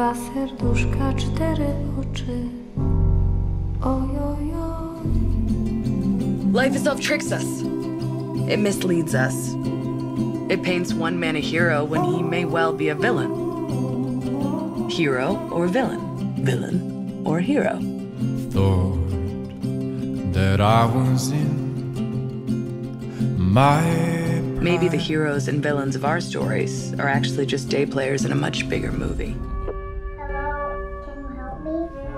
dwa serduszka, cztery oczy. Ojojoj. Life itself tricks us. It misleads us. It paints one man a hero when he may well be a villain. Hero or villain? Villain or hero? Thought that I was in my Maybe the heroes and villains of our stories are actually just day players in a much bigger movie me?